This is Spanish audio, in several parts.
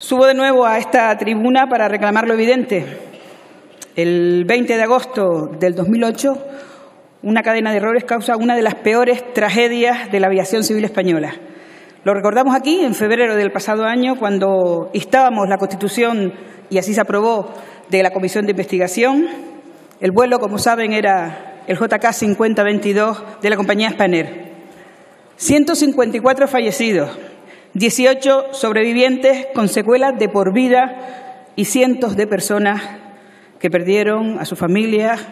Subo de nuevo a esta tribuna para reclamar lo evidente. El 20 de agosto del 2008, una cadena de errores causa una de las peores tragedias de la aviación civil española. Lo recordamos aquí en febrero del pasado año, cuando instábamos la constitución, y así se aprobó, de la Comisión de Investigación. El vuelo, como saben, era el JK 5022 de la compañía Spanair. 154 fallecidos, 18 sobrevivientes con secuelas de por vida y cientos de personas que perdieron a sus familias,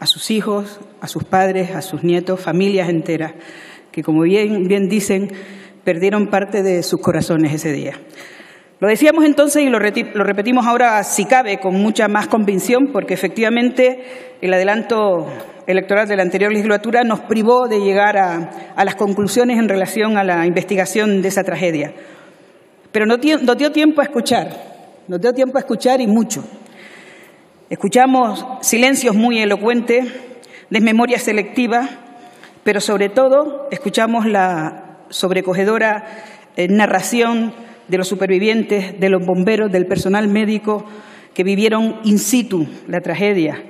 a sus hijos, a sus padres, a sus nietos, familias enteras, que como bien, bien dicen, perdieron parte de sus corazones ese día. Lo decíamos entonces y lo, repetimos ahora, si cabe, con mucha más convicción, porque efectivamente el adelanto electoral de la anterior legislatura nos privó de llegar a, las conclusiones en relación a la investigación de esa tragedia. Pero no, no dio tiempo a escuchar, nos dio tiempo a escuchar y mucho. Escuchamos silencios muy elocuentes, desmemoria selectiva, pero sobre todo escuchamos la sobrecogedora eh, narración de los supervivientes, de los bomberos, del personal médico que vivieron in situ la tragedia,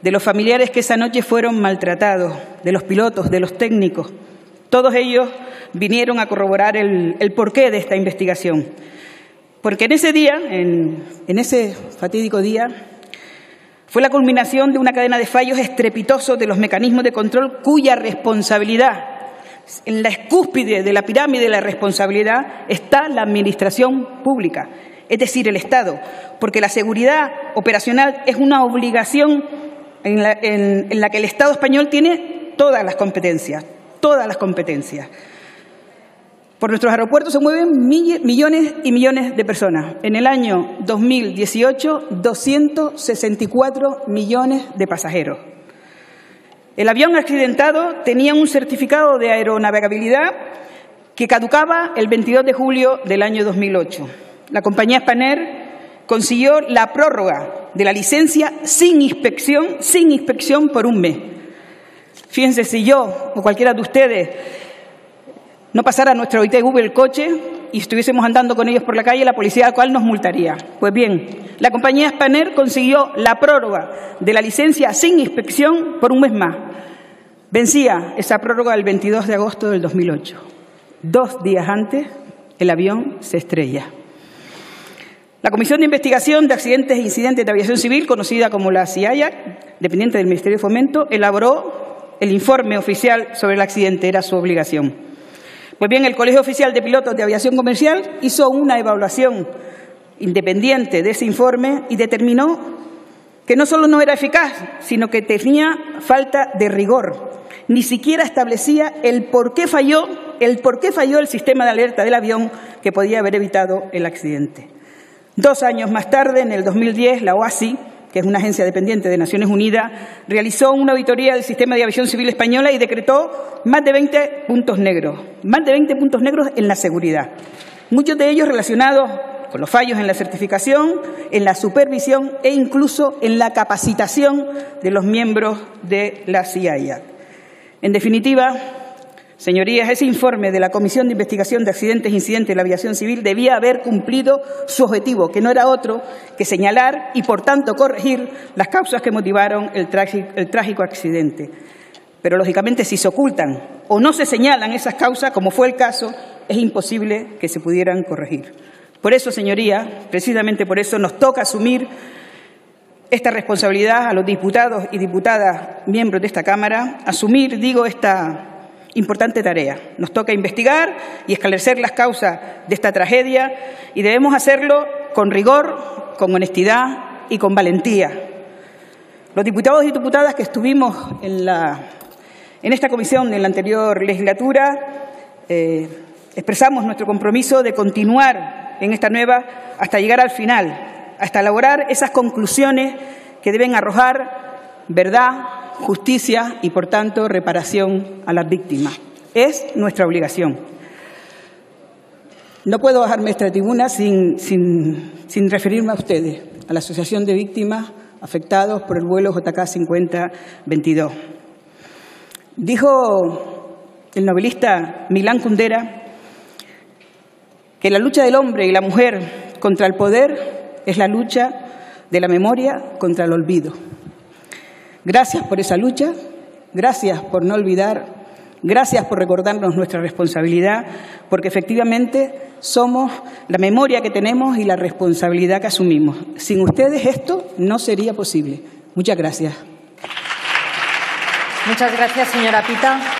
de los familiares que esa noche fueron maltratados, de los pilotos, de los técnicos. Todos ellos vinieron a corroborar el, el porqué de esta investigación. Porque en ese día, en, en, ese fatídico día, fue la culminación de una cadena de fallos estrepitosos de los mecanismos de control cuya responsabilidad, en la escúspide de la pirámide de la responsabilidad, está la administración pública, es decir, el Estado, porque la seguridad operacional es una obligación en la, en, la que el Estado español tiene todas las competencias, todas las competencias. Por nuestros aeropuertos se mueven millones y millones de personas. En el año 2018, 264 millones de pasajeros. El avión accidentado tenía un certificado de aeronavegabilidad que caducaba el 22 de julio del año 2008. La compañía Spanair consiguió la prórroga de la licencia sin inspección, sin inspección por un mes. Fíjense si yo o cualquiera de ustedes no pasara nuestro ITV el coche y estuviésemos andando con ellos por la calle, la policía cual nos multaría. Pues bien, la compañía Spanair consiguió la prórroga de la licencia sin inspección por un mes más. Vencía esa prórroga el 22 de agosto del 2008. Dos días antes, el avión se estrella. La Comisión de Investigación de Accidentes e Incidentes de Aviación Civil, conocida como la CIAIA, dependiente del Ministerio de Fomento, elaboró el informe oficial sobre el accidente, era su obligación. Pues bien, el Colegio Oficial de Pilotos de Aviación Comercial hizo una evaluación independiente de ese informe y determinó que no solo no era eficaz, sino que tenía falta de rigor. Ni siquiera establecía el por qué falló, el por qué falló el sistema de alerta del avión que podía haber evitado el accidente. Dos años más tarde, en el 2010, la OASI, que es una agencia dependiente de Naciones Unidas, realizó una auditoría del sistema de aviación civil española y decretó más de 20 puntos negros, más de 20 puntos negros en la seguridad, muchos de ellos relacionados con los fallos en la certificación, en la supervisión e incluso en la capacitación de los miembros de la CIA. En definitiva, Señorías, ese informe de la Comisión de Investigación de Accidentes e Incidentes de la Aviación Civil debía haber cumplido su objetivo, que no era otro que señalar y, por tanto, corregir las causas que motivaron el, el trágico accidente. Pero, lógicamente, si se ocultan o no se señalan esas causas, como fue el caso, es imposible que se pudieran corregir. Por eso, señorías, precisamente por eso nos toca asumir esta responsabilidad a los diputados y diputadas miembros de esta Cámara, asumir, digo, esta importante tarea. Nos toca investigar y esclarecer las causas de esta tragedia y debemos hacerlo con rigor, con honestidad y con valentía. Los diputados y diputadas que estuvimos en, la, en esta comisión en la anterior legislatura eh, expresamos nuestro compromiso de continuar en esta nueva hasta llegar al final, hasta elaborar esas conclusiones que deben arrojar verdad, justicia y, por tanto, reparación a las víctimas. Es nuestra obligación. No puedo bajarme esta tribuna sin, sin, sin referirme a ustedes, a la Asociación de Víctimas Afectados por el vuelo JK 5022. Dijo el novelista Milán Kundera que la lucha del hombre y la mujer contra el poder es la lucha de la memoria contra el olvido. Gracias por esa lucha, gracias por no olvidar, gracias por recordarnos nuestra responsabilidad, porque efectivamente somos la memoria que tenemos y la responsabilidad que asumimos. Sin ustedes esto no sería posible. Muchas gracias. Muchas gracias, señora Pita.